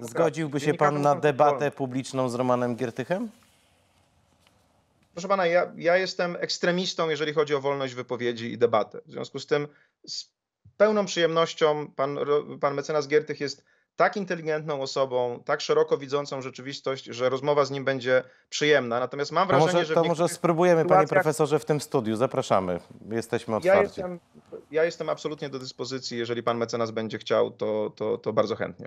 Zgodziłby się pan na debatę publiczną z Romanem Giertychem? Proszę pana, ja, ja jestem ekstremistą, jeżeli chodzi o wolność wypowiedzi i debatę. W związku z tym z pełną przyjemnością pan, pan mecenas Giertych jest tak inteligentną osobą, tak szeroko widzącą rzeczywistość, że rozmowa z nim będzie przyjemna. Natomiast mam To wrażenie, może, że to może spróbujemy, panie profesorze, w tym studiu. Zapraszamy. Jesteśmy ja otwarci. jestem, ja jestem absolutnie do dyspozycji. Jeżeli pan mecenas będzie chciał, to, to, to bardzo chętnie.